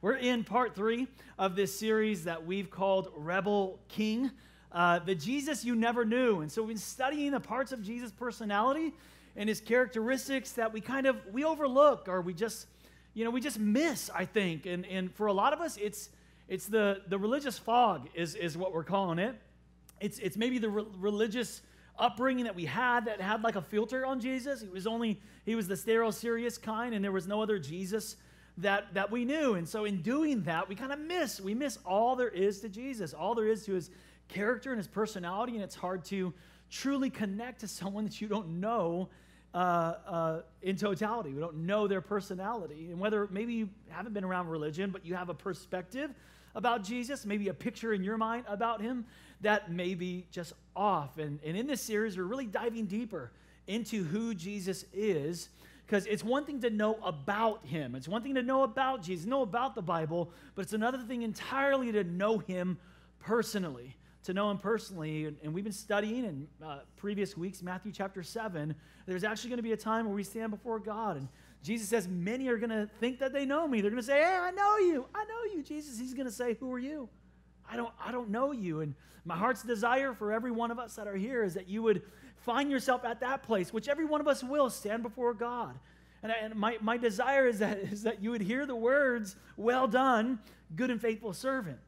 We're in part three of this series that we've called Rebel King, uh, the Jesus you never knew. And so we've been studying the parts of Jesus' personality and his characteristics that we kind of we overlook or we just, you know, we just miss, I think. And, and for a lot of us, it's it's the, the religious fog is, is what we're calling it. It's, it's maybe the re- religious upbringing that we had that had like a filter on Jesus. He was only, he was the sterile, serious kind, and there was no other Jesus that, that we knew. And so in doing that, we kind of miss, we miss all there is to Jesus, all there is to his character and his personality, and it's hard to truly connect to someone that you don't know uh, uh, in totality. We don't know their personality. And whether maybe you haven't been around religion, but you have a perspective about Jesus, maybe a picture in your mind about him that may be just off. And, and in this series, we're really diving deeper into who Jesus is because it's one thing to know about him. It's one thing to know about Jesus, know about the Bible, but it's another thing entirely to know him personally. To know him personally. And, we've been studying in uh, previous weeks, Matthew chapter 7. There's actually going to be a time where we stand before God. And Jesus says, Many are going to think that they know me. They're going to say, Hey, I know you. I know you, Jesus. He's going to say, Who are you? I don't, I don't know you. And my heart's desire for every one of us that are here is that you would find yourself at that place, which every one of us will stand before God. And, I, and my, my desire is that, is that you would hear the words, Well done, good and faithful servant.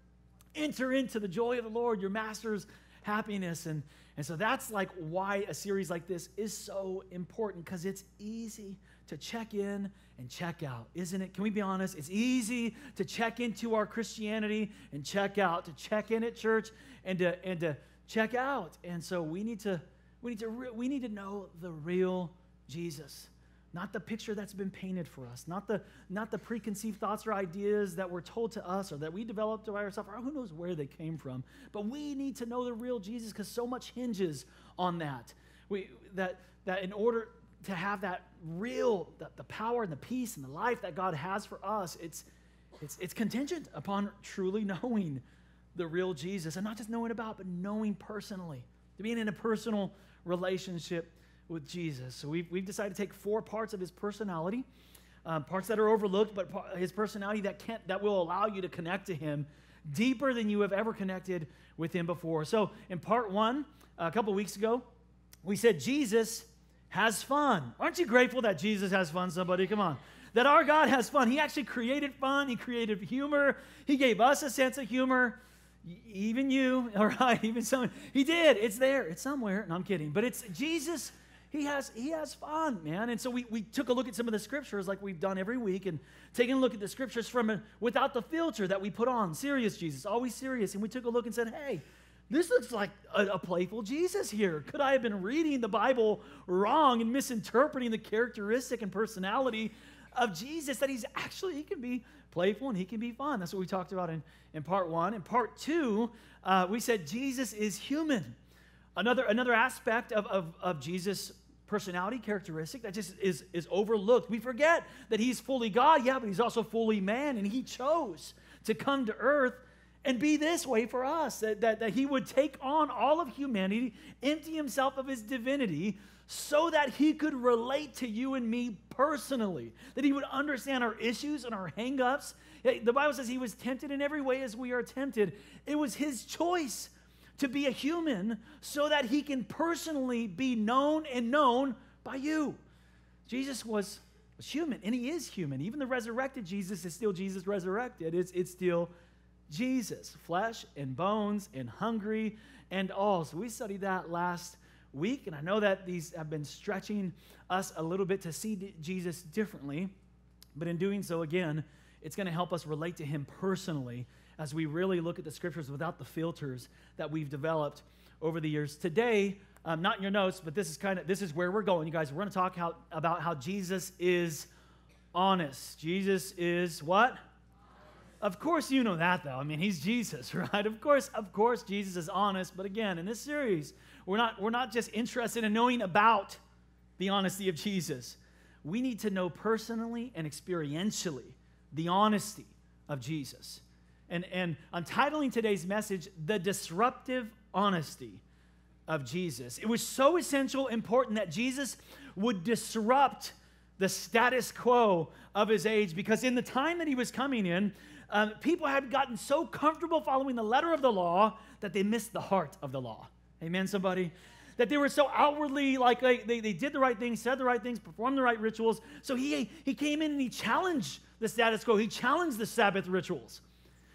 Enter into the joy of the Lord, your master's happiness. And, and so that's like why a series like this is so important because it's easy to check in and check out, isn't it? Can we be honest? It's easy to check into our Christianity and check out, to check in at church and to, and to check out. And so we need to we need to, re- we need to know the real Jesus, not the picture that's been painted for us, not the, not the preconceived thoughts or ideas that were told to us or that we developed by ourselves, or who knows where they came from. But we need to know the real Jesus because so much hinges on that. We, that, that in order to have that real, the, the power and the peace and the life that God has for us, it's, it's, it's contingent upon truly knowing the real Jesus and not just knowing about, but knowing personally, to being in a personal relationship with Jesus. So we've, we've decided to take four parts of his personality, um, parts that are overlooked, but his personality that, can't, that will allow you to connect to him deeper than you have ever connected with him before. So in part one, a couple weeks ago, we said Jesus has fun. Aren't you grateful that Jesus has fun, somebody? Come on. That our God has fun. He actually created fun, He created humor, He gave us a sense of humor even you, all right, even some, he did. It's there. It's somewhere. No, I'm kidding. But it's Jesus. He has, he has fun, man. And so we, we took a look at some of the scriptures like we've done every week and taking a look at the scriptures from a, without the filter that we put on. Serious Jesus, always serious. And we took a look and said, hey, this looks like a, a, playful Jesus here. Could I have been reading the Bible wrong and misinterpreting the characteristic and personality of Jesus that he's actually, he can be playful and he can be fun. That's what we talked about in, in part one. In part two, uh, we said Jesus is human. Another, another aspect of, of, of Jesus' personality characteristic that just is, is overlooked. We forget that he's fully God, yeah, but he's also fully man, and he chose to come to earth and be this way for us that, that, that he would take on all of humanity, empty himself of his divinity, so that he could relate to you and me personally, that he would understand our issues and our hangups. The Bible says he was tempted in every way as we are tempted. It was his choice to be a human so that he can personally be known and known by you. Jesus was, was human, and he is human. Even the resurrected Jesus is still Jesus resurrected. It's, it's still Jesus, flesh and bones and hungry and all. So we studied that last week, and I know that these have been stretching us a little bit to see Jesus differently, but in doing so, again, it's going to help us relate to him personally as we really look at the scriptures without the filters that we've developed over the years. Today, um, not in your notes, but this is kind of this is where we're going, you guys. We're going to talk how, about how Jesus is honest. Jesus is what? Of course, you know that though. I mean, he's Jesus, right? Of course, of course, Jesus is honest. But again, in this series, we're not, we're not just interested in knowing about the honesty of Jesus. We need to know personally and experientially the honesty of Jesus. And, and I'm titling today's message, The Disruptive Honesty of Jesus. It was so essential, important that Jesus would disrupt the status quo of his age because in the time that he was coming in, um, people had gotten so comfortable following the letter of the law that they missed the heart of the law. Amen, somebody? That they were so outwardly like they, they, they did the right things, said the right things, performed the right rituals. So he, he came in and he challenged the status quo, he challenged the Sabbath rituals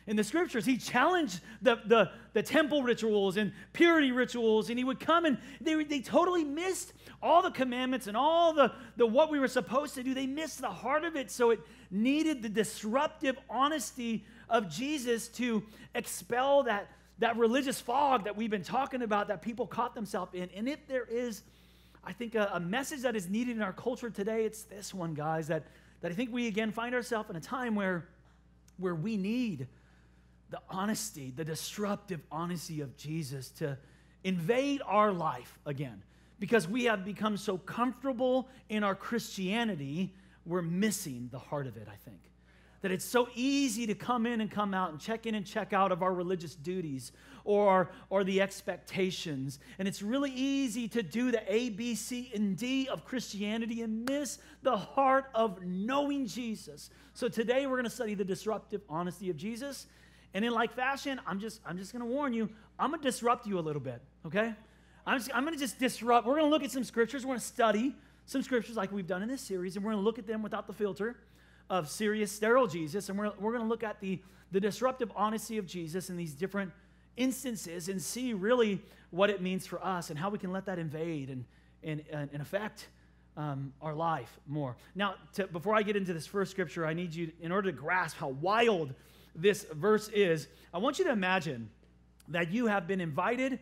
in the scriptures. He challenged the, the, the temple rituals and purity rituals, and he would come and they, they totally missed all the commandments and all the, the what we were supposed to do. They missed the heart of it, so it needed the disruptive honesty of Jesus to expel that, that religious fog that we've been talking about that people caught themselves in. And if there is, I think, a, a message that is needed in our culture today, it's this one, guys, that, that I think we again find ourselves in a time where, where we need the honesty, the disruptive honesty of Jesus to invade our life again. Because we have become so comfortable in our Christianity, we're missing the heart of it, I think. That it's so easy to come in and come out and check in and check out of our religious duties or, or the expectations. And it's really easy to do the A, B, C, and D of Christianity and miss the heart of knowing Jesus. So today we're going to study the disruptive honesty of Jesus and in like fashion, I'm just, I'm just gonna warn you, I'm gonna disrupt you a little bit, okay? I'm, just, I'm gonna just disrupt. We're gonna look at some scriptures, we're gonna study some scriptures like we've done in this series, and we're gonna look at them without the filter of serious, sterile Jesus, and we're, we're gonna look at the, the disruptive honesty of Jesus in these different instances and see really what it means for us and how we can let that invade and, and, and affect um, our life more. Now, to, before I get into this first scripture, I need you, in order to grasp how wild this verse is, I want you to imagine that you have been invited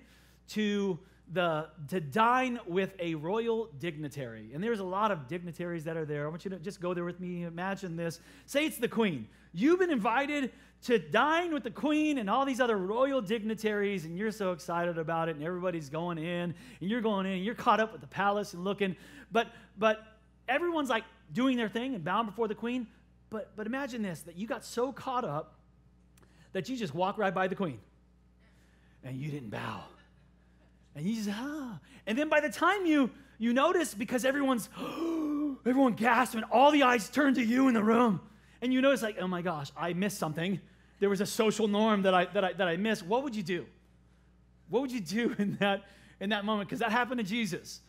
to the to dine with a royal dignitary. And there's a lot of dignitaries that are there. I want you to just go there with me. Imagine this. Say it's the queen. You've been invited to dine with the queen and all these other royal dignitaries, and you're so excited about it, and everybody's going in, and you're going in, and you're caught up with the palace and looking. But but everyone's like doing their thing and bowing before the queen. But but imagine this that you got so caught up that you just walk right by the queen and you didn't bow. And you just, ah. And then by the time you you notice, because everyone's everyone gasps and all the eyes turn to you in the room, and you notice like, oh my gosh, I missed something. There was a social norm that I that I that I missed. What would you do? What would you do in that in that moment? Because that happened to Jesus.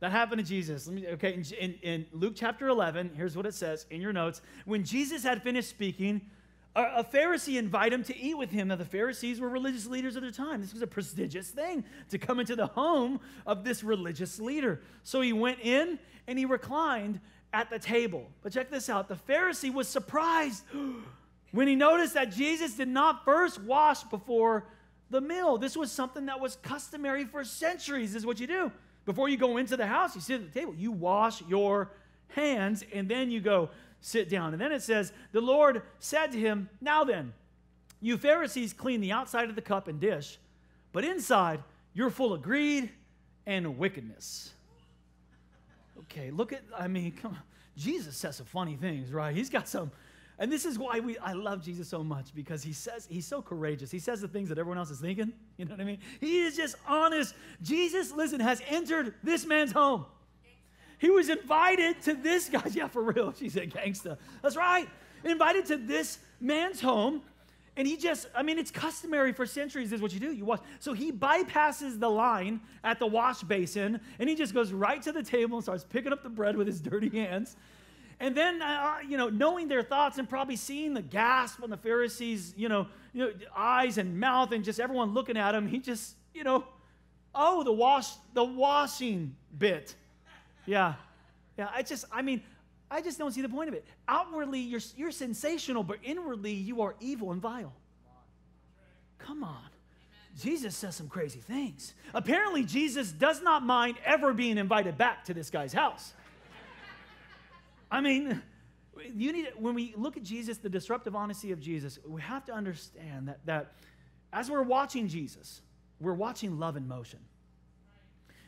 That happened to Jesus. Let me, okay, in, in, in Luke chapter 11, here's what it says in your notes. When Jesus had finished speaking, a Pharisee invited him to eat with him. Now, the Pharisees were religious leaders of their time. This was a prestigious thing to come into the home of this religious leader. So he went in and he reclined at the table. But check this out the Pharisee was surprised when he noticed that Jesus did not first wash before the meal. This was something that was customary for centuries, is what you do. Before you go into the house, you sit at the table, you wash your hands, and then you go sit down. And then it says, The Lord said to him, Now then, you Pharisees clean the outside of the cup and dish, but inside you're full of greed and wickedness. Okay, look at, I mean, come on. Jesus says some funny things, right? He's got some, and this is why we, I love Jesus so much because he says, he's so courageous. He says the things that everyone else is thinking. You know what I mean? He is just honest. Jesus, listen, has entered this man's home. He was invited to this guy. Yeah, for real. She's a gangster. That's right. Invited to this man's home. And he just, I mean, it's customary for centuries, is what you do. You wash. So he bypasses the line at the wash basin and he just goes right to the table and starts picking up the bread with his dirty hands. And then, uh, you know, knowing their thoughts and probably seeing the gasp on the Pharisees, you know, you know, eyes and mouth and just everyone looking at him, he just, you know, oh, the wash, the washing bit. Yeah. Yeah. I just, I mean, I just don't see the point of it. Outwardly, you're, you're sensational, but inwardly, you are evil and vile. Come on. Jesus says some crazy things. Apparently, Jesus does not mind ever being invited back to this guy's house. I mean, you need when we look at Jesus, the disruptive honesty of Jesus, we have to understand that, that as we're watching Jesus, we're watching love in motion.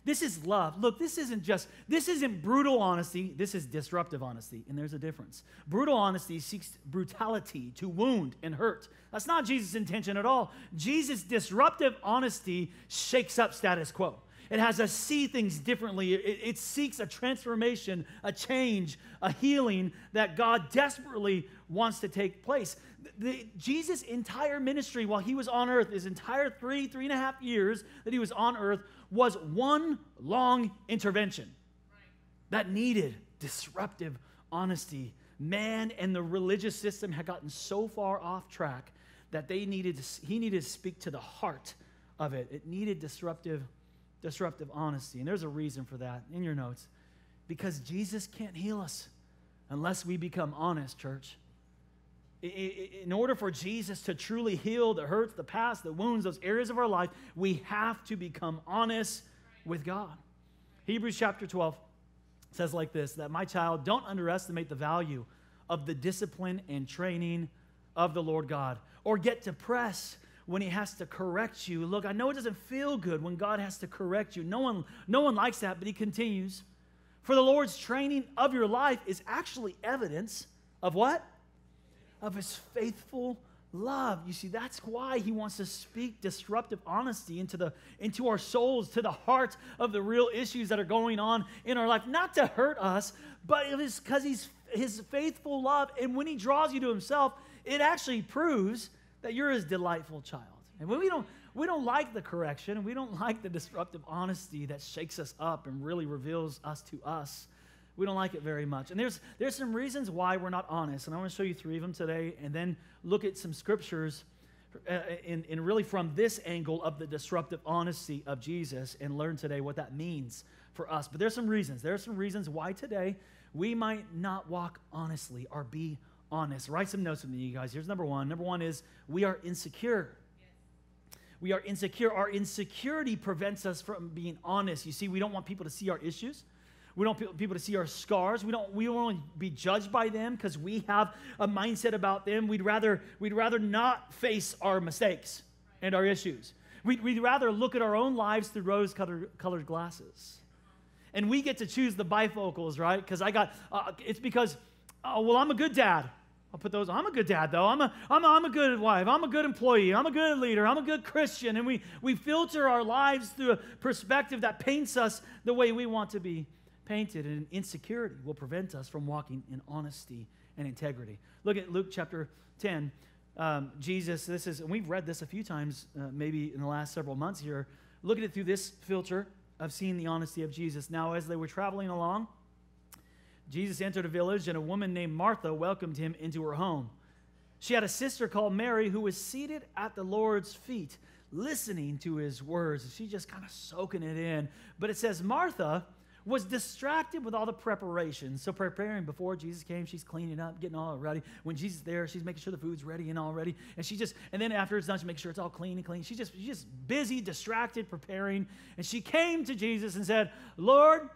This is love. Look, this isn't just, this isn't brutal honesty. This is disruptive honesty. And there's a difference. Brutal honesty seeks brutality to wound and hurt. That's not Jesus' intention at all. Jesus' disruptive honesty shakes up status quo. It has us see things differently. It, it seeks a transformation, a change, a healing that God desperately wants to take place. The, Jesus' entire ministry while he was on earth, his entire three, three and a half years that he was on earth, was one long intervention that needed disruptive honesty. Man and the religious system had gotten so far off track that they needed to, he needed to speak to the heart of it. It needed disruptive, disruptive honesty. And there's a reason for that in your notes. Because Jesus can't heal us unless we become honest, church. In order for Jesus to truly heal the hurts, the past, the wounds, those areas of our life, we have to become honest with God. Hebrews chapter 12 says like this that my child, don't underestimate the value of the discipline and training of the Lord God, or get depressed when he has to correct you. Look, I know it doesn't feel good when God has to correct you. No one, no one likes that, but he continues. For the Lord's training of your life is actually evidence of what? Of his faithful love. You see, that's why he wants to speak disruptive honesty into, the, into our souls, to the heart of the real issues that are going on in our life. Not to hurt us, but it is because he's his faithful love. And when he draws you to himself, it actually proves that you're his delightful child. And when we don't, we don't like the correction, and we don't like the disruptive honesty that shakes us up and really reveals us to us. We don't like it very much. And there's, there's some reasons why we're not honest. And I want to show you three of them today and then look at some scriptures uh, in, in really from this angle of the disruptive honesty of Jesus and learn today what that means for us. But there's some reasons. There are some reasons why today we might not walk honestly or be honest. Write some notes with me, you guys. Here's number one. Number one is we are insecure. We are insecure. Our insecurity prevents us from being honest. You see, we don't want people to see our issues. We don't want people to see our scars. We don't, we don't want to be judged by them because we have a mindset about them. We'd rather, we'd rather not face our mistakes and our issues. We'd, we'd rather look at our own lives through rose colored glasses. And we get to choose the bifocals, right? Because I got, uh, it's because, oh, well, I'm a good dad. I'll put those. I'm a good dad, though. I'm a, I'm, a, I'm a good wife. I'm a good employee. I'm a good leader. I'm a good Christian. And we, we filter our lives through a perspective that paints us the way we want to be painted, and insecurity will prevent us from walking in honesty and integrity. Look at Luke chapter 10. Um, Jesus, this is, and we've read this a few times, uh, maybe in the last several months here. Look at it through this filter of seeing the honesty of Jesus. Now, as they were traveling along, Jesus entered a village, and a woman named Martha welcomed him into her home. She had a sister called Mary who was seated at the Lord's feet, listening to his words. She just kind of soaking it in. But it says, Martha was distracted with all the preparations. So preparing before Jesus came, she's cleaning up, getting all ready. When Jesus is there, she's making sure the food's ready and all ready. And she just, and then after it's done, she makes sure it's all clean and clean. She's just, she's just busy, distracted, preparing. And she came to Jesus and said, Lord,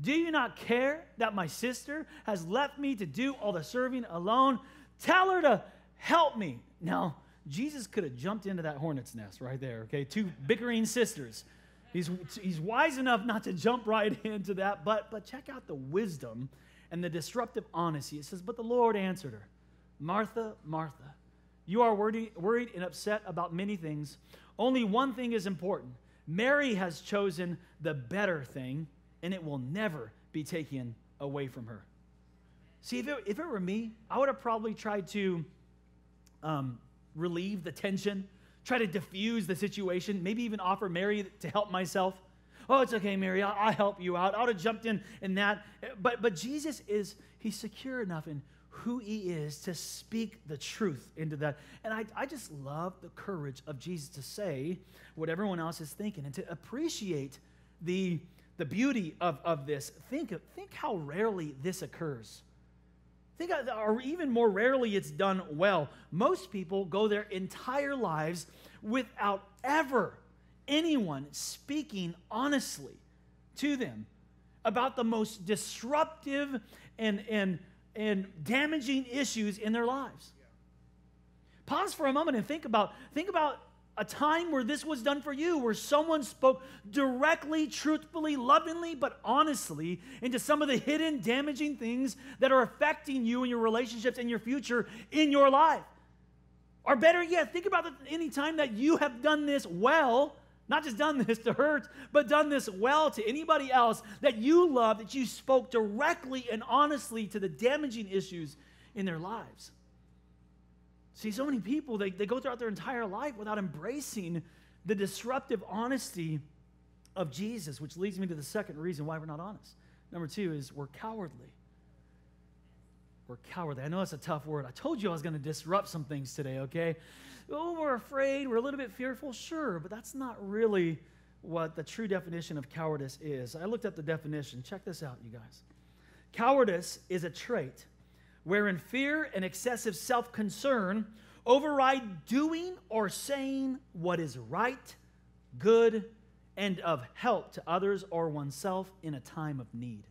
do you not care that my sister has left me to do all the serving alone? Tell her to help me. Now, Jesus could have jumped into that hornet's nest right there, okay? Two bickering sisters. He's, he's wise enough not to jump right into that, but, but check out the wisdom and the disruptive honesty. It says, But the Lord answered her, Martha, Martha, you are worried, worried and upset about many things. Only one thing is important. Mary has chosen the better thing, and it will never be taken away from her. See, if it, if it were me, I would have probably tried to um, relieve the tension try to diffuse the situation, maybe even offer Mary to help myself. Oh, it's okay, Mary, I'll, I'll help you out. I would have jumped in in that. But, but Jesus is, he's secure enough in who he is to speak the truth into that. And I, I just love the courage of Jesus to say what everyone else is thinking and to appreciate the, the beauty of, of this. Think, think how rarely this occurs. Think, or even more rarely, it's done well. Most people go their entire lives without ever anyone speaking honestly to them about the most disruptive and, and, and damaging issues in their lives. Pause for a moment and think about, think about a time where this was done for you, where someone spoke directly, truthfully, lovingly, but honestly into some of the hidden, damaging things that are affecting you and your relationships and your future in your life. Or better yet, think about any time that you have done this well, Not just done this to hurt, but done this well to anybody else that you love, that you spoke directly and honestly to the damaging issues in their lives. See, so many people, they, they go throughout their entire life without embracing the disruptive honesty of Jesus, which leads me to the second reason why we're not honest. Number two is we're cowardly. We're cowardly. I know that's a tough word. I told you I was going to disrupt some things today, okay? Oh, we're afraid, we're a little bit fearful, sure, but that's not really what the true definition of cowardice is. I looked up the definition. Check this out, you guys. Cowardice is a trait wherein fear and excessive self concern override doing or saying what is right, good, and of help to others or oneself in a time of need.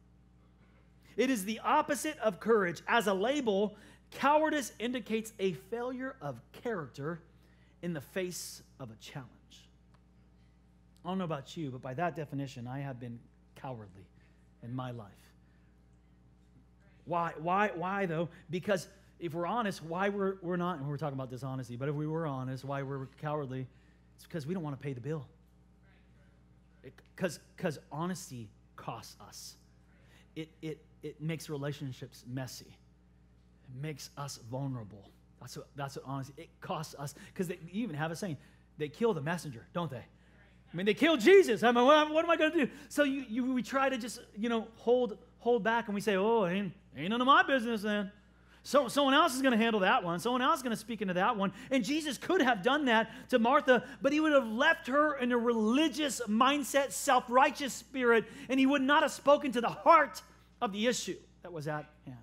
It is the opposite of courage. As a label, cowardice indicates a failure of character in the face of a challenge. I don't know about you, but by that definition, I have been cowardly in my life. Why, why, why though? Because if we're honest, why we're, we're not, and we're talking about dishonesty, but if we were honest, why we're cowardly, it's because we don't want to pay the bill. Because honesty costs us. It, it, it makes relationships messy. It makes us vulnerable. That's what, that's what honesty, it costs us. Because you even have a saying, they kill the messenger, don't they? I mean, they killed Jesus. I mean, what, what am I going to do? So you, you, we try to just, you know, hold, hold back and we say, oh, ain't, ain't none of my business then. So, someone else is going to handle that one. Someone else is going to speak into that one. And Jesus could have done that to Martha, but he would have left her in a religious mindset, self righteous spirit, and he would not have spoken to the heart of the issue that was at hand.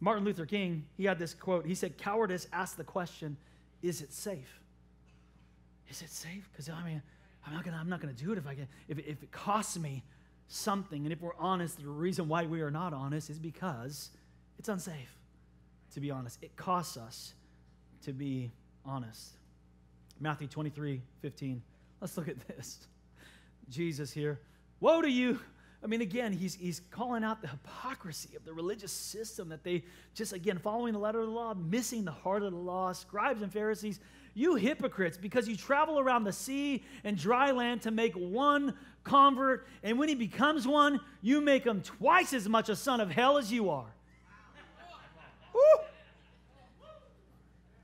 Martin Luther King, he had this quote. He said, Cowardice asks the question, is it safe? Is it safe? Because I mean, I'm not gonna, I'm not gonna do it if I can, if, if it costs me something. And if we're honest, the reason why we are not honest is because it's unsafe to be honest. It costs us to be honest. Matthew 23 15. Let's look at this. Jesus here. Woe to you. I mean, again, he's, he's calling out the hypocrisy of the religious system that they just, again, following the letter of the law, missing the heart of the law, scribes and Pharisees, you hypocrites, because you travel around the sea and dry land to make one convert, and when he becomes one, you make him twice as much a son of hell as you are.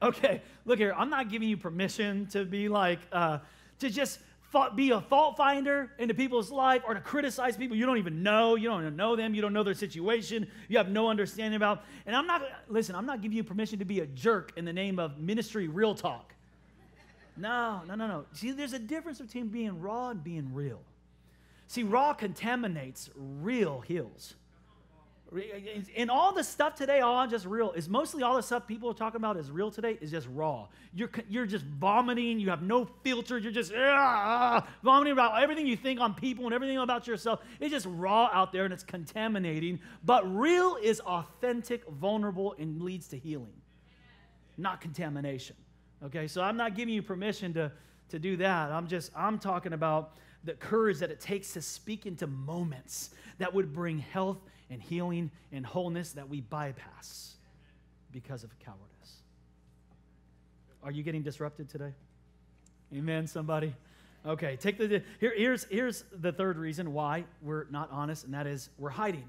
Okay, look here. I'm not giving you permission to be like, uh, to just be a fault finder into people's life or to criticize people you don't even know. You don't know them. You don't know their situation. You have no understanding about. And I'm not, listen, I'm not giving you permission to be a jerk in the name of ministry real talk. No, no, no, no. See, there's a difference between being raw and being real. See, raw contaminates, real heals. And all the stuff today, all just real, is mostly all the stuff people are talking about is real today is just raw. You're, you're just vomiting. You have no filter. You're just ah, vomiting about everything you think on people and everything about yourself. It's just raw out there and it's contaminating. But real is authentic, vulnerable, and leads to healing, not contamination. Okay, so I'm not giving you permission to, to do that. I'm just, I'm talking about the courage that it takes to speak into moments that would bring health and healing and wholeness that we bypass because of cowardice. Are you getting disrupted today? Amen, somebody? Okay, take the here, here's here's the third reason why we're not honest, and that is we're hiding.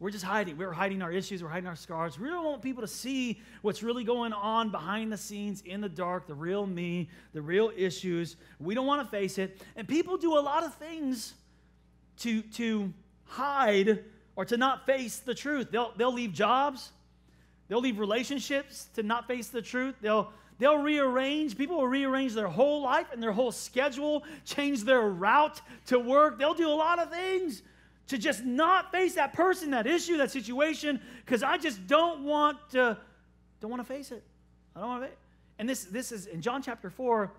We're just hiding. We're hiding our issues. We're hiding our scars. We don't want people to see what's really going on behind the scenes in the dark, the real me, the real issues. We don't want to face it. And people do a lot of things to, to hide or to not face the truth. They'll, they'll leave jobs, they'll leave relationships to not face the truth. They'll, they'll rearrange, people will rearrange their whole life and their whole schedule, change their route to work. They'll do a lot of things to just not face that person, that issue, that situation, because I just don't want to, don't want to face it. I don't want to. And this, this is in John chapter 4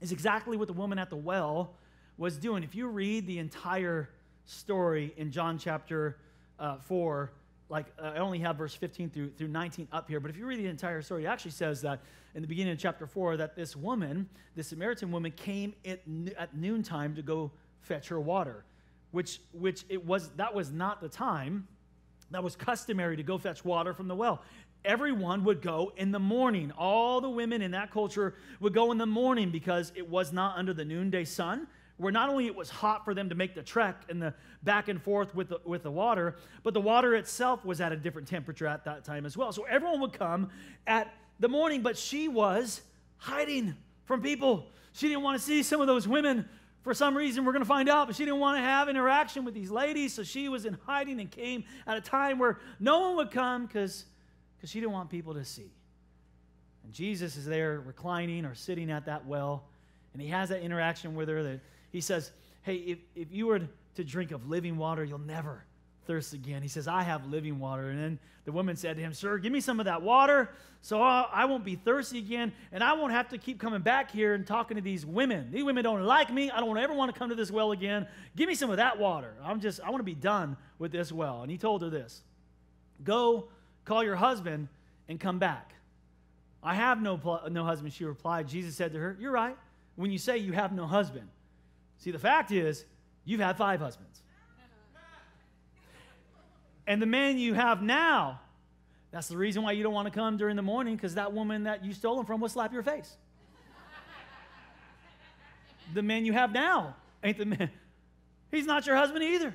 is exactly what the woman at the well was doing. If you read the entire story in John chapter uh, 4, like uh, I only have verse 15 through, through 19 up here, but if you read the entire story, it actually says that in the beginning of chapter 4 that this woman, this Samaritan woman, came at, at noontime to go fetch her water, which, which it was, that was not the time that was customary to go fetch water from the well. everyone would go in the morning. All the women in that culture would go in the morning because it was not under the noonday sun, where not only it was hot for them to make the trek and the back and forth with the, with the water, but the water itself was at a different temperature at that time as well. So everyone would come at the morning, but she was hiding from people. She didn't want to see some of those women for some reason we're going to find out but she didn't want to have interaction with these ladies so she was in hiding and came at a time where no one would come because because she didn't want people to see. And jesus is there reclining or sitting at that well and he has that interaction with her that he says hey if, if you were to drink of living water you'll never thirst again. He says, I have living water. And then the woman said to him, Sir, give me some of that water so I won't be thirsty again and I won't have to keep coming back here and talking to these women. These women don't like me. I don't ever want to come to this well again. Give me some of that water. I'm just, I want to be done with this well. And he told her this Go call your husband and come back. I have no, no husband, she replied. Jesus said to her, You're right when you say you have no husband. See, the fact is, you've had five husbands. And the man you have now, that's the reason why you don't want to come during the morning because that woman that you stole him from will slap your face. the man you have now ain't the man. He's not your husband either.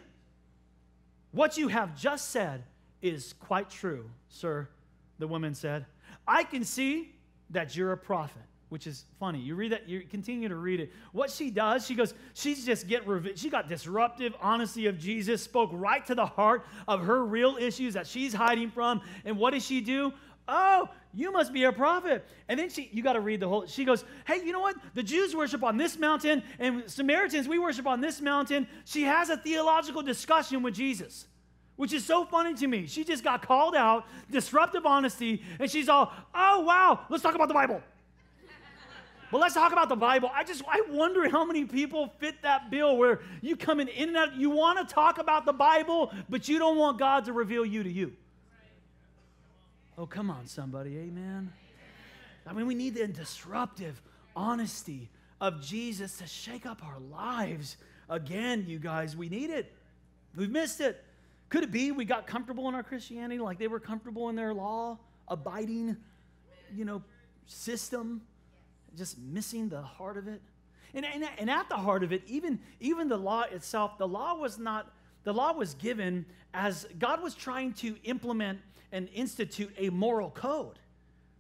What you have just said is quite true, sir, the woman said. I can see that you're a prophet which is funny. You read that, you continue to read it. What she does, she goes, she's just get she got disruptive honesty of Jesus, spoke right to the heart of her real issues that she's hiding from. And what does she do? Oh, you must be a prophet. And then she, you got to read the whole, she goes, hey, you know what? The Jews worship on this mountain, and Samaritans, we worship on this mountain. She has a theological discussion with Jesus which is so funny to me. She just got called out, disruptive honesty, and she's all, oh, wow, let's talk about the Bible. But let's talk about the Bible. I just I wonder how many people fit that bill where you come in, in and out. You want to talk about the Bible, but you don't want God to reveal you to you. Oh, come on, somebody. Amen. I mean, we need the disruptive honesty of Jesus to shake up our lives. Again, you guys, we need it. We've missed it. Could it be we got comfortable in our Christianity like they were comfortable in their law abiding, you know, system? Just missing the heart of it. And, and, and at the heart of it, even, even the law itself, the law was not, the law was given as God was trying to implement and institute a moral code.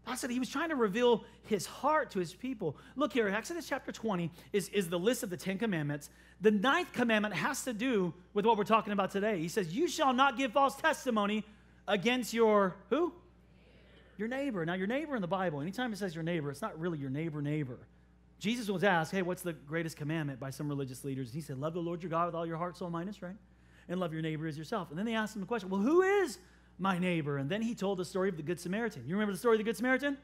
God said he was trying to reveal his heart to his people. Look here, Exodus chapter 20 is, is the list of the Ten Commandments. The ninth commandment has to do with what we're talking about today. He says, You shall not give false testimony against your who? Your neighbor. Now, your neighbor in the Bible, anytime it says your neighbor, it's not really your neighbor, neighbor. Jesus was asked, hey, what's the greatest commandment by some religious leaders? And He said, love the Lord your God with all your heart, soul, mind, and strength, and love your neighbor as yourself. And then they asked him the question, well, who is my neighbor? And then he told the story of the Good Samaritan. You remember the story of the Good Samaritan?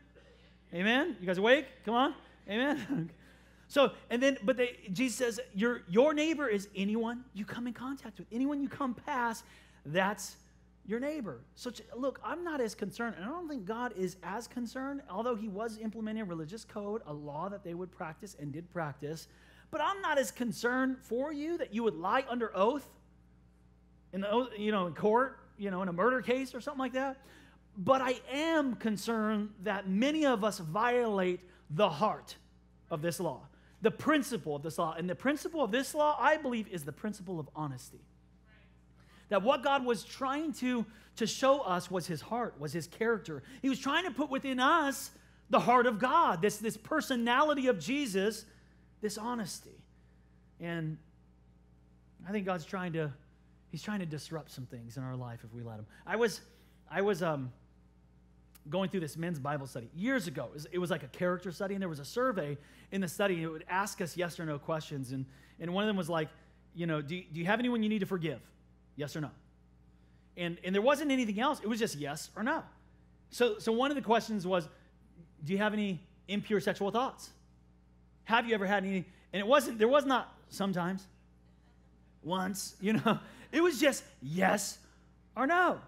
Amen? You guys awake? Come on. Amen? so, and then, but they, Jesus says, your, your neighbor is anyone you come in contact with, anyone you come past, that's your neighbor. So, look, I'm not as concerned, and I don't think God is as concerned, although He was implementing a religious code, a law that they would practice and did practice. But I'm not as concerned for you that you would lie under oath in the you know in court, you know, in a murder case or something like that. But I am concerned that many of us violate the heart of this law, the principle of this law. And the principle of this law, I believe, is the principle of honesty. That what God was trying to, to show us was his heart, was his character. He was trying to put within us the heart of God, this, this personality of Jesus, this honesty. And I think God's trying to, he's trying to disrupt some things in our life if we let him. I was, I was um, going through this men's Bible study years ago. It was, it was, like a character study, and there was a survey in the study, and it would ask us yes or no questions. And, and one of them was like, you know, do, do you have anyone you need to forgive? Yes or no? And, and there wasn't anything else. It was just yes or no. So, so one of the questions was, do you have any impure sexual thoughts? Have you ever had any? And it wasn't, there was not sometimes, once, you know. It was just yes or no.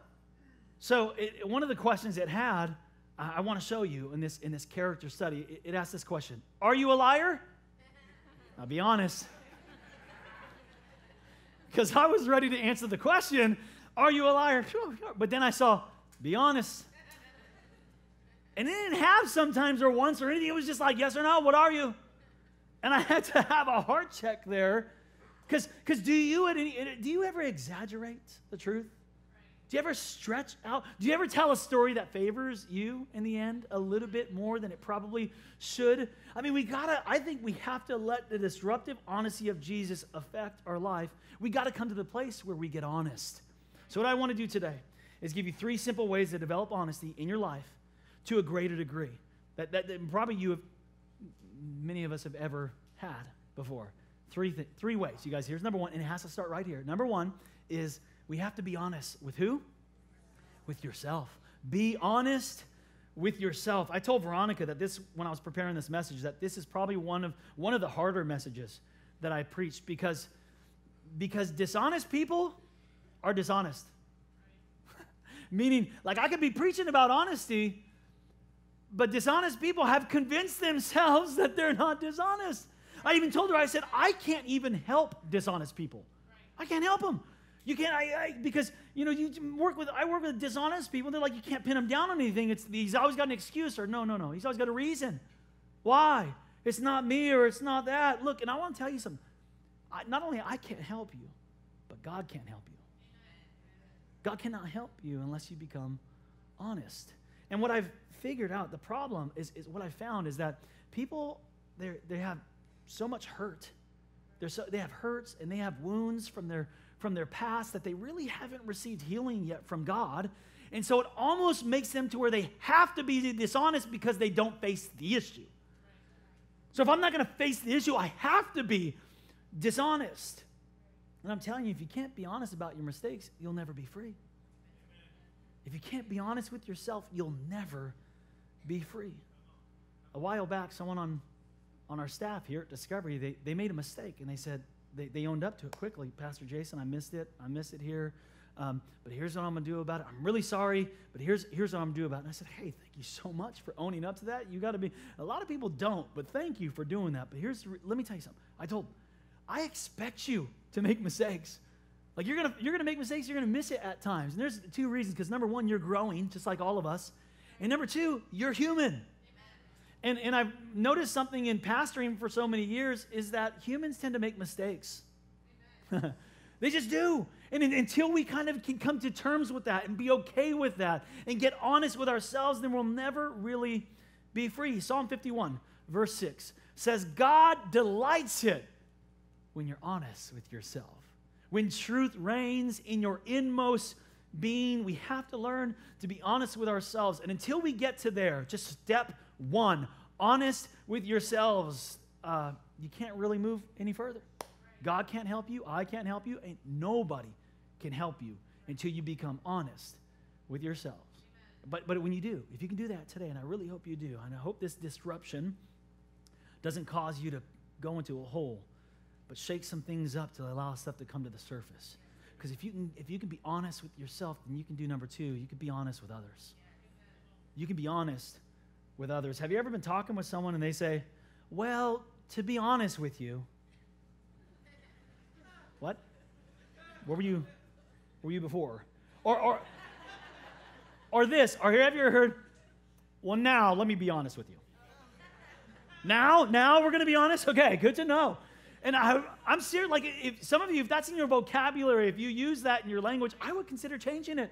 So it, one of the questions it had, I, I want to show you in this, in this character study, it, it asked this question Are you a liar? I'll be honest because I was ready to answer the question, Are you a liar? But then I saw, Be honest. And it didn't have sometimes or once or anything. It was just like, yes or no, what are you? And I had to have a heart check there. Because do you any do you ever exaggerate the truth? Do you ever stretch out? Do you ever tell a story that favors you in the end a little bit more than it probably should? I mean, we gotta, I think we have to let the disruptive honesty of Jesus affect our life. We gotta come to the place where we get honest. So, what I wanna do today is give you three simple ways to develop honesty in your life to a greater degree that, that, that probably you have, many of us have ever had before. Three, th- three ways, you guys. Here's number one, and it has to start right here. Number one is we have to be honest with who? With yourself. Be honest with yourself. I told Veronica that this, when I was preparing this message, that this is probably one of one of the harder messages that I preached because, because dishonest people are dishonest. Meaning, like I could be preaching about honesty, but dishonest people have convinced themselves that they're not dishonest. I even told her, I said, I can't even help dishonest people. I can't help them. You can't, I, I, because, you know, you work with, I work with dishonest people. They're like, you can't pin him down on anything. It's, he's always got an excuse or no, no, no. He's always got a reason. Why? It's not me or it's not that. Look, and I want to tell you something. I, not only I can't help you, but God can't help you. God cannot help you unless you become honest. And what I've figured out, the problem is, is what I found is that people, they they have so much hurt. They're so, they have hurts and they have wounds from their from their past that they really haven't received healing yet from God. And so it almost makes them to where they have to be dishonest because they don't face the issue. So if I'm not going to face the issue, I have to be dishonest. And I'm telling you, if you can't be honest about your mistakes, you'll never be free. If you can't be honest with yourself, you'll never be free. A while back, someone on, on our staff here at Discovery, they, they made a mistake and they said, they, they owned up to it quickly. Pastor Jason, I missed it. I missed it here. Um, but here's what I'm to do about it. I'm really sorry, but here's, here's what I'm to do about it. And I said, hey, thank you so much for owning up to that. You got to be, a lot of people don't, but thank you for doing that. But here's, let me tell you something. I told, I expect you to make mistakes. Like you're to, you're to make mistakes. You're going to miss it at times. And there's two reasons. Because number one, you're growing, just like all of us. And number two, you're human. And, and I've noticed something in pastoring for so many years is that humans tend to make mistakes. they just do. And until we kind of can come to terms with that and be okay with that and get honest with ourselves, then we'll never really be free. Psalm 51, verse 6 says, God delights it when you're honest with yourself. When truth reigns in your inmost being, we have to learn to be honest with ourselves. And until we get to there, just step one honest with yourselves, uh, you can't really move any further. God can't help you, I can't help you, and nobody can help you until you become honest with yourselves. But, but when you do, if you can do that today, and I really hope you do, and I hope this disruption doesn't cause you to go into a hole, but shake some things up to allow stuff to come to the surface. Because if you can if you can be honest with yourself, then you can do number two, you can be honest with others. You can be honest with others. Have you ever been talking with someone and they say, Well, to be honest with you, what? Where were you? Were you before? Or, or, or this, or have you ever heard, well, now, let me be honest with you. Now, now we're going to be honest? Okay, good to know. And I, I'm serious, like, if some of you, if that's in your vocabulary, if you use that in your language, I would consider changing it.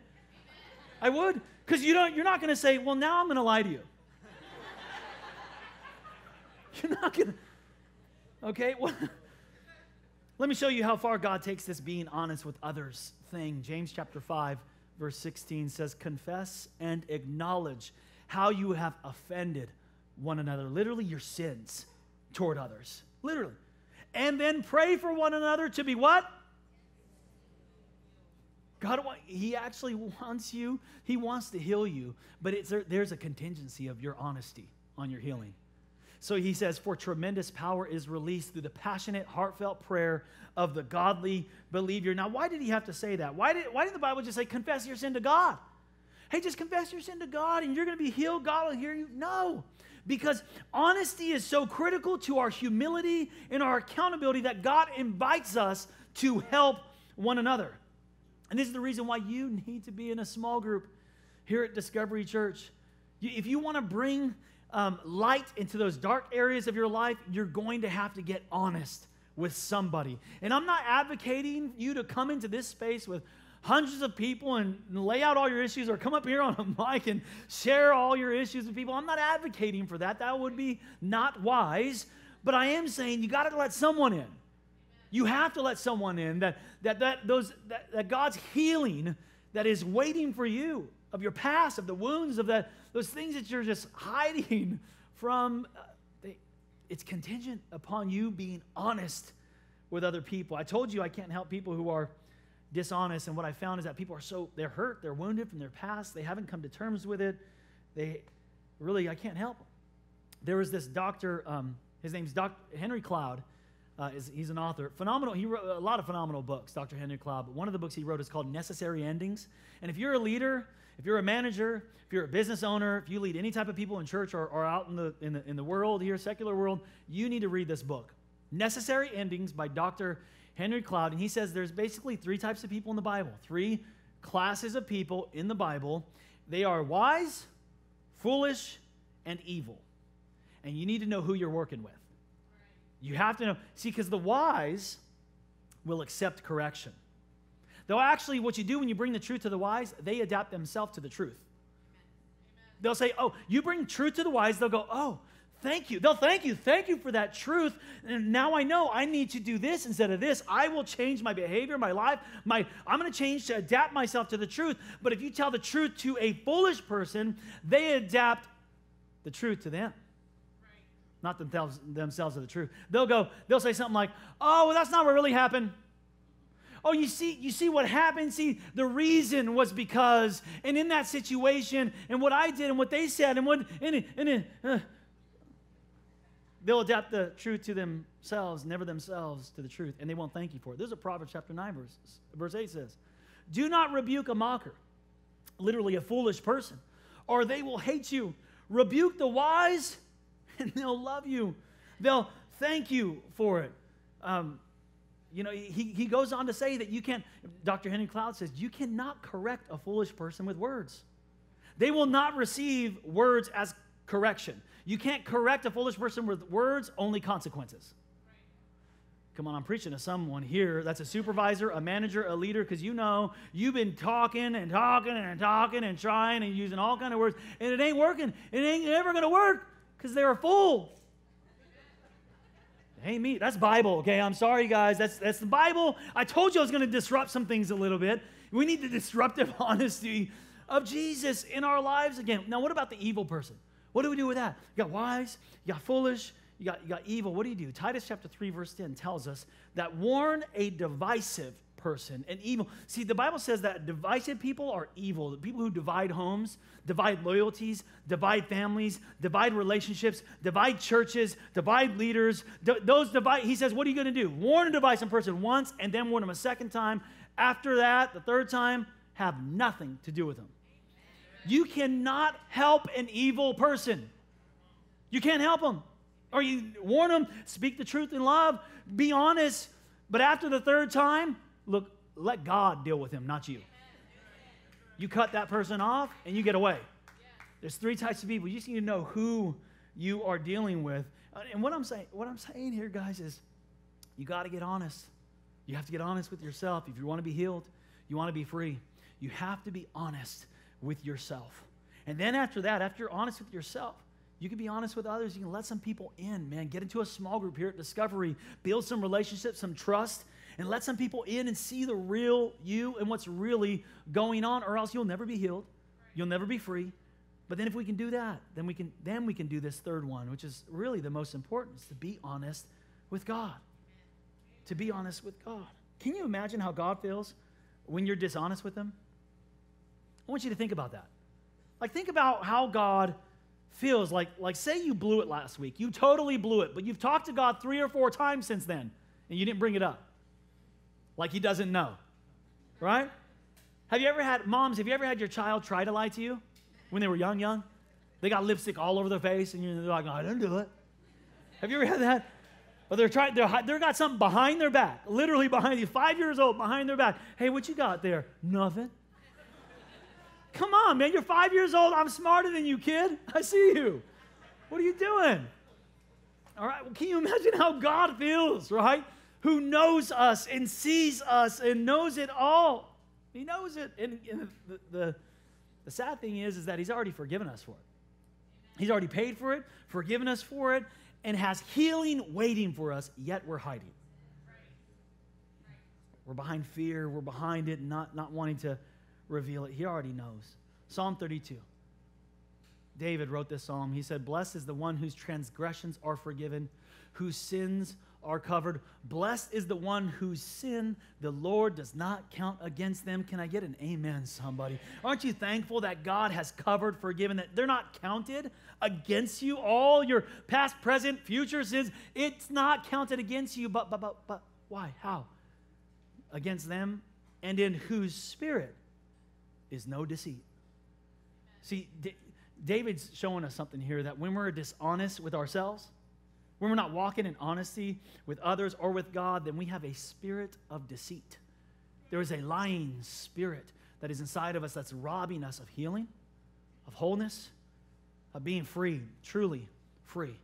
I would, because you don't, you're not going to say, well, now I'm going to lie to you. you're not going to, okay? Let me show you how far God takes this being honest with others thing. James chapter 5, verse 16 says, Confess and acknowledge how you have offended one another, literally your sins toward others. Literally. And then pray for one another to be what? God, He actually wants you, He wants to heal you, but there's a contingency of your honesty on your healing. So he says, For tremendous power is released through the passionate, heartfelt prayer of the godly believer. Now, why did he have to say that? Why did, why did the Bible just say, Confess your sin to God? Hey, just confess your sin to God and you're going to be healed. God will hear you. No, because honesty is so critical to our humility and our accountability that God invites us to help one another. And this is the reason why you need to be in a small group here at Discovery Church If you want to bring um, light into those dark areas of your life, you're going to have to get honest with somebody. And I'm not advocating you to come into this space with hundreds of people and lay out all your issues or come up here on a mic and share all your issues with people. I'm not advocating for that. That would be not wise. But I am saying you got to let someone in. You have to let someone in that, that, that, those, that, that God's healing that is waiting for you of your past, of the wounds, of that, those things that you're just hiding from. Uh, it's contingent upon you being honest with other people. I told you I can't help people who are dishonest, and what I found is that people are so they're hurt, they're wounded from their past, they haven't come to terms with it. They really, I can't help them. There was this doctor, um, his name's Dr. Henry Cloud. Uh, is, he's an author. Phenomenal. He wrote a lot of phenomenal books, Dr. Henry Cloud. But one of the books he wrote is called Necessary Endings. And if you're a leader, if you're a manager, if you're a business owner, if you lead any type of people in church or, or out in the, in, the, in the world here, secular world, you need to read this book. Necessary Endings by Dr. Henry Cloud. And he says there's basically three types of people in the Bible, three classes of people in the Bible. They are wise, foolish, and evil. And you need to know who you're working with. You have to know. See, because the wise will accept correction. Though actually, what you do when you bring the truth to the wise, they adapt themselves to the truth. They'll say, Oh, you bring truth to the wise. They'll go, Oh, thank you. They'll thank you. Thank you for that truth. And now I know I need to do this instead of this. I will change my behavior, my life. My, I'm going to change to adapt myself to the truth. But if you tell the truth to a foolish person, they adapt the truth to them not themselves, themselves to the truth. They'll go, they'll say something like, oh, well, that's not what really happened. Oh, you see, you see what happened? See, the reason was because, and in that situation, and what I did, and what they said, and what, and, and, uh, they'll adapt the truth to themselves, never themselves to the truth, and they won't thank you for it. This is Proverbs chapter 9, verse, verse 8 says. Do not rebuke a mocker, literally a foolish person, or they will hate you. Rebuke the wise, and they'll love you. They'll thank you for it. Um, you know, he, he goes on to say that you can't, Dr. Henry Cloud says, you cannot correct a foolish person with words. They will not receive words as correction. You can't correct a foolish person with words, only consequences. Come on, I'm preaching to someone here that's a supervisor, a manager, a leader, because you know you've been talking and talking and talking and trying and using all kind of words, and it ain't working. It ain't ever going to work because they're a fool. Hey, me, that's Bible, okay? I'm sorry, guys. That's, that's the Bible. I told you I was going to disrupt some things a little bit. We need the disruptive honesty of Jesus in our lives again. Now, what about the evil person? What do we do with that? You got wise, you got foolish, you got, you got evil. What do you do? Titus chapter 3, verse 10 tells us that warn a divisive person and evil. See, the Bible says that divisive people are evil. The people who divide homes, divide loyalties, divide families, divide relationships, divide churches, divide leaders. those divide, he says, what are you going to do? Warn a divisive person once and then warn them a second time. After that, the third time, have nothing to do with them. You cannot help an evil person. You can't help them. Or you warn them, speak the truth in love, be honest. But after the third time, look, let God deal with him, not you. You cut that person off and you get away. There's three types of people. You just need to know who you are dealing with. Uh, and what I'm saying, what I'm saying here, guys, is you got to get honest. You have to get honest with yourself. If you want to be healed, you want to be free, you have to be honest with yourself. And then after that, after you're honest with yourself, you can be honest with others. You can let some people in, man. Get into a small group here at Discovery. Build some relationships, some trust, and let some people in and see the real you and what's really going on, or else you'll never be healed. You'll never be free. But then if we can do that, then we can then we can do this third one, which is really the most important, is to be honest with God. To be honest with God. Can you imagine how God feels when you're dishonest with him? I want you to think about that. Like think about how God feels like like say you blew it last week. You totally blew it, but you've talked to God 3 or 4 times since then and you didn't bring it up like he doesn't know. Right? Have you ever had, moms, have you ever had your child try to lie to you when they were young, young? They got lipstick all over their face and you're like, I didn't do it. Have you ever had that? Or they're trying, they're, they're got something behind their back, literally behind you, five years old, behind their back. Hey, what you got there? Nothing. Come on, man. You're five years old. I'm smarter than you, kid. I see you. What are you doing? All right. Well, can you imagine how God feels, right? Who knows us and sees us and knows it all. He knows it. And, and the, the, the sad thing is, is that He's already forgiven us for it. He's already paid for it, forgiven us for it, and has healing waiting for us, yet we're hiding. We're behind fear, we're behind it, not, not wanting to reveal it. He already knows. Psalm 32. David wrote this psalm. He said, Blessed is the one whose transgressions are forgiven, whose sins are covered. Blessed is the one whose sin the Lord does not count against them. Can I get an amen, somebody? Aren't you thankful that God has covered, forgiven, that they're not counted against you? All your past, present, future sins, it's not counted against you. But, but, but, but why? How? Against them and in whose spirit is no deceit. See, D- David's showing us something here that when we're dishonest with ourselves, when we're not walking in honesty with others or with God, then we have a spirit of deceit. There is a lying spirit that is inside of us that's robbing us of healing, of wholeness, of being free, truly free.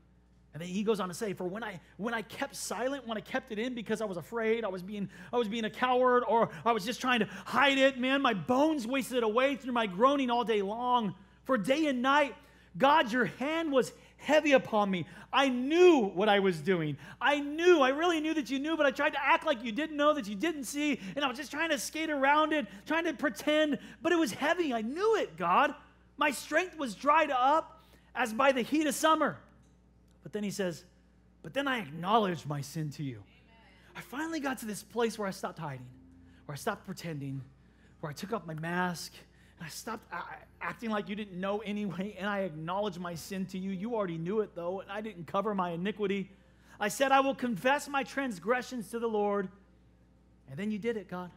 And then he goes on to say, For when I when I kept silent, when I kept it in because I was afraid, I was being I was being a coward, or I was just trying to hide it, man, my bones wasted away through my groaning all day long. For day and night, God, your hand was heavy upon me. I knew what I was doing. I knew, I really knew that you knew, but I tried to act like you didn't know, that you didn't see, and I was just trying to skate around it, trying to pretend, but it was heavy. I knew it, God. My strength was dried up as by the heat of summer. But then he says, But then I acknowledged my sin to you. I finally got to this place where I stopped hiding, where I stopped pretending, where I took off my mask I stopped acting like you didn't know anyway, and I acknowledged my sin to you. You already knew it, though, and I didn't cover my iniquity. I said, I will confess my transgressions to the Lord. And then you did it, God.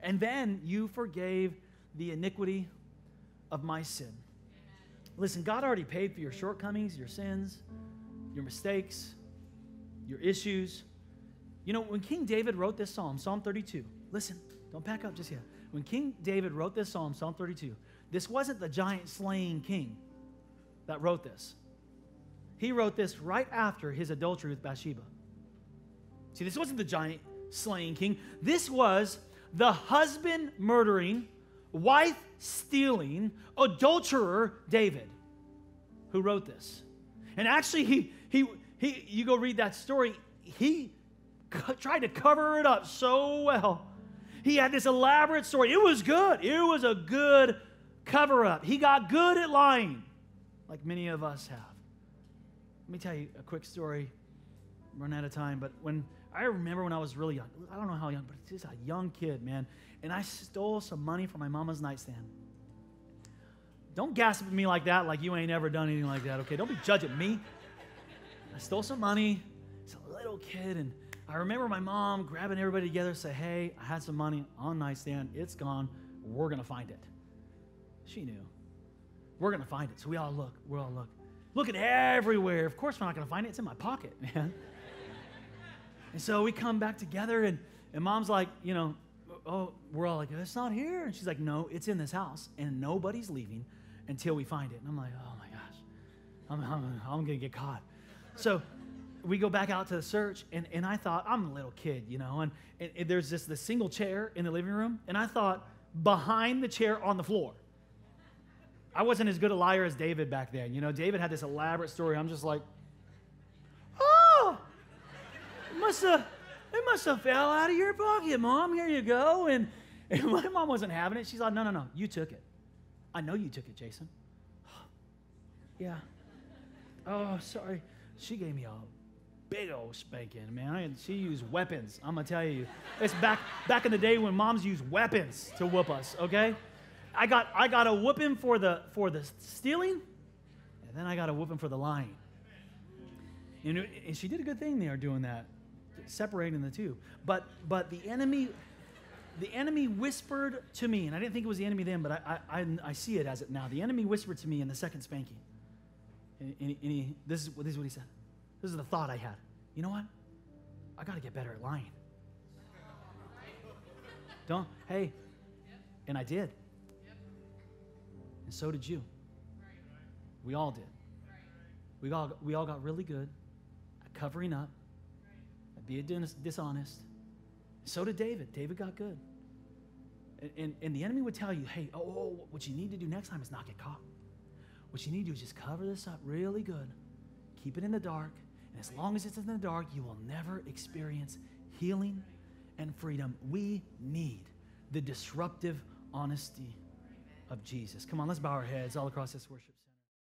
And then you forgave the iniquity of my sin. Listen, God already paid for your shortcomings, your sins, your mistakes, your issues. You know, when King David wrote this psalm, Psalm 32, listen, don't pack up just yet. When King David wrote this psalm, Psalm 32, this wasn't the giant slaying king that wrote this. He wrote this right after his adultery with Bathsheba. See, this wasn't the giant slaying king. This was the husband murdering, wife stealing, adulterer David who wrote this. And actually, he, he, he, you go read that story, he tried to cover it up so well he had this elaborate story. It was good. It was a good cover up. He got good at lying, like many of us have. Let me tell you a quick story. Run out of time, but when I remember when I was really young, I don't know how young, but just a young kid, man, and I stole some money from my mama's nightstand. Don't gasp at me like that, like you ain't ever done anything like that, okay? Don't be judging me. I stole some money. It's a little kid, and I remember my mom grabbing everybody together say, Hey, I had some money on nightstand. It's gone. We're going to find it. She knew. We're going to find it. So we all look. We all look. Looking everywhere. Of course, we're not going to find it. It's in my pocket, man. and so we come back together, and, and mom's like, You know, oh, we're all like, It's not here. And she's like, No, it's in this house, and nobody's leaving until we find it. And I'm like, Oh my gosh, I'm, I'm, I'm going to get caught. So we go back out to the search, and, and I thought, I'm a little kid, you know, and, and, and there's just the single chair in the living room, and I thought, behind the chair on the floor. I wasn't as good a liar as David back then. You know, David had this elaborate story. I'm just like, oh, it must have, it must have fell out of your pocket, mom. Here you go. And, and my mom wasn't having it. She's like, no, no, no, you took it. I know you took it, Jason. yeah. Oh, sorry. She gave me a big old spanking, man. I, she used weapons. I'm gonna tell you, it's back back in the day when moms used weapons to whoop us. Okay, I got I got a whooping for the for the stealing, and then I got a whooping for the lying. You and she did a good thing there doing that, separating the two. But but the enemy. The enemy whispered to me, and I didn't think it was the enemy then, but I, I, I see it as it now. The enemy whispered to me in the second spanking. And, and, and he, this, is, this is what he said this is the thought I had. You know what? I got to get better at lying. Don't, hey, and I did. And so did you. We all did. We all, we all got really good at covering up, at being dishonest. So did David. David got good. And, and, and, the enemy would tell you, hey, oh, oh, oh, what you need to do next time is not get caught. What you need to do is just cover this up really good, keep it in the dark, and as long as it's in the dark, you will never experience healing and freedom. We need the disruptive honesty of Jesus. Come on, let's bow our heads all across this worship.